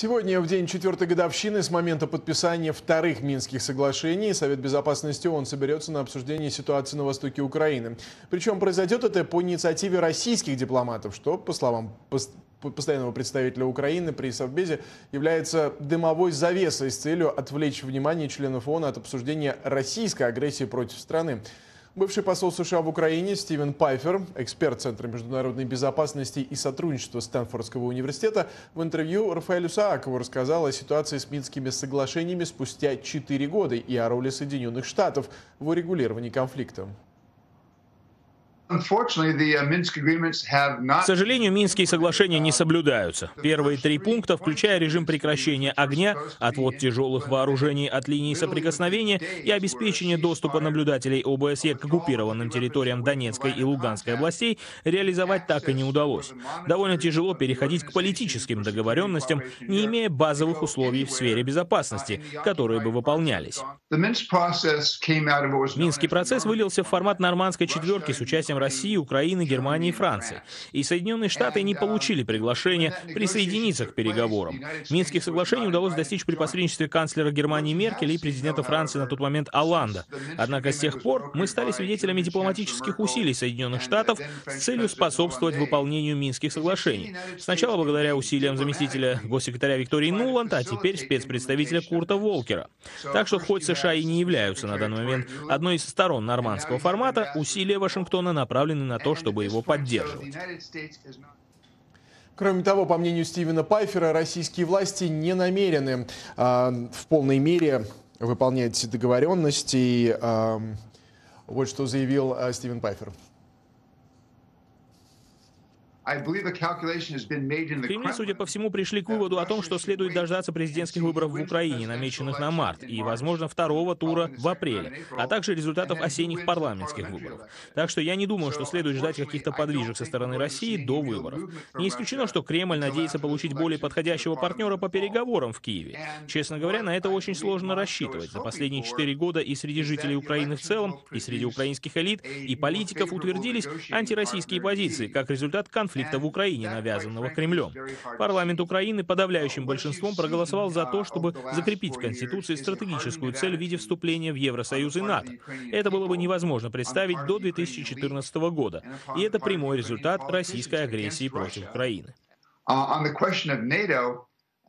Сегодня, в день четвертой годовщины с момента подписания вторых Минских соглашений, Совет Безопасности ООН соберется на обсуждение ситуации на востоке Украины. Причем произойдет это по инициативе российских дипломатов, что, по словам постоянного представителя Украины при Совбезе, является дымовой завесой с целью отвлечь внимание членов ООН от обсуждения российской агрессии против страны. Бывший посол США в Украине Стивен Пайфер, эксперт Центра международной безопасности и сотрудничества Стэнфордского университета, в интервью Рафаэлю Саакову рассказал о ситуации с Минскими соглашениями спустя 4 года и о роли Соединенных Штатов в урегулировании конфликта. Uh, К сожалению, Минские соглашения не соблюдаются. Первые три пункта, включая режим прекращения огня, отвод тяжелых вооружений от линии соприкосновения и обеспечение доступа наблюдателей ОБСЕ к оккупированным территориям Донецкой и Луганской областей, реализовать так и не удалось. Довольно тяжело переходить к политическим договоренностям, не имея базовых условий в сфере безопасности, которые бы выполнялись. Минский процесс вылился в формат нормандской четверки с участием России, Украины, Германии и Франции. И Соединенные Штаты не получили приглашения присоединиться к переговорам. Минских соглашений удалось достичь при посредничестве канцлера Германии Меркель и президента Франции на тот момент Оланда. Однако с тех пор мы стали свидетелями дипломатических усилий Соединенных Штатов с целью способствовать выполнению Минских соглашений. Сначала благодаря усилиям заместителя госсекретаря Виктории Нуланд, а теперь спецпредставителя Курта Волкера. Так что хоть США и не являются на данный момент одной из сторон нормандского формата, усилия Вашингтона на направлены на то, чтобы его поддерживать. Кроме того, по мнению Стивена Пайфера, российские власти не намерены э, в полной мере выполнять договоренности. Э, вот что заявил э, Стивен Пайфер. Кремль, судя по всему, пришли к выводу о том, что следует дождаться президентских выборов в Украине, намеченных на март, и, возможно, второго тура в апреле, а также результатов осенних парламентских выборов. Так что я не думаю, что следует ждать каких-то подвижек со стороны России до выборов. Не исключено, что Кремль надеется получить более подходящего партнера по переговорам в Киеве. Честно говоря, на это очень сложно рассчитывать. За последние четыре года и среди жителей Украины в целом, и среди украинских элит, и политиков утвердились антироссийские позиции, как результат конфликта конфликта в Украине, навязанного Кремлем. Парламент Украины подавляющим большинством проголосовал за то, чтобы закрепить в Конституции стратегическую цель в виде вступления в Евросоюз и НАТО. Это было бы невозможно представить до 2014 года, и это прямой результат российской агрессии против Украины.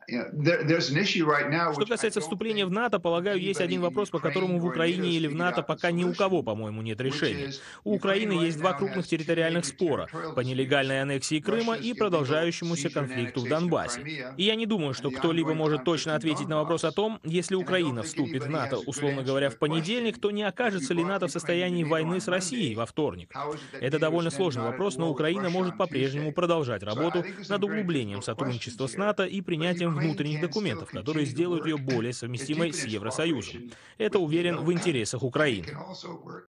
Что касается вступления в НАТО, полагаю, есть один вопрос, по которому в Украине или в НАТО пока ни у кого, по-моему, нет решения. У Украины есть два крупных территориальных спора по нелегальной аннексии Крыма и продолжающемуся конфликту в Донбассе. И я не думаю, что кто-либо может точно ответить на вопрос о том, если Украина вступит в НАТО, условно говоря, в понедельник, то не окажется ли НАТО в состоянии войны с Россией во вторник. Это довольно сложный вопрос, но Украина может по-прежнему продолжать работу над углублением сотрудничества с НАТО и принятием внутренних документов, которые сделают ее более совместимой с Евросоюзом. Это, уверен, в интересах Украины.